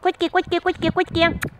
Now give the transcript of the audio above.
котики, котики, котики, котики.